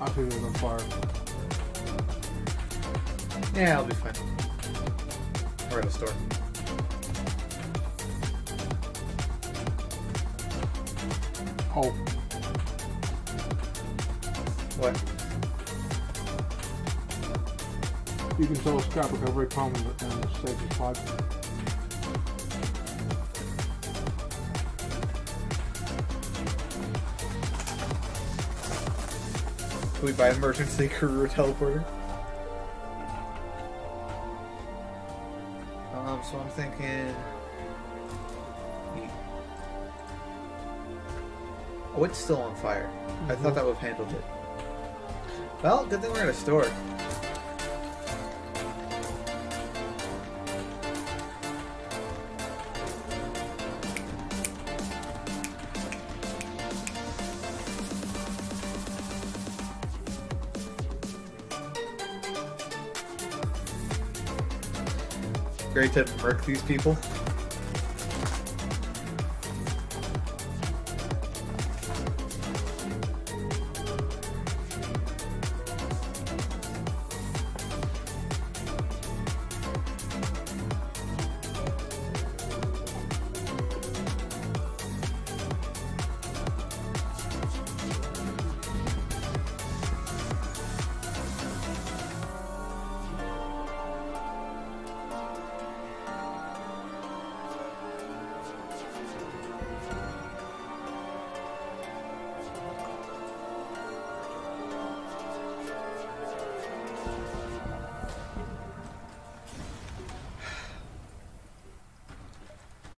I think it on fire. Yeah, I'll be fine. We're at a store. Oh, What? you can tell scrap like a very common in the States pod. Can we buy an emergency career teleporter? Um, so I'm thinking. Oh, it's still on fire. I thought that would have handled it. Well, good thing we're in a store. Great to murk these people.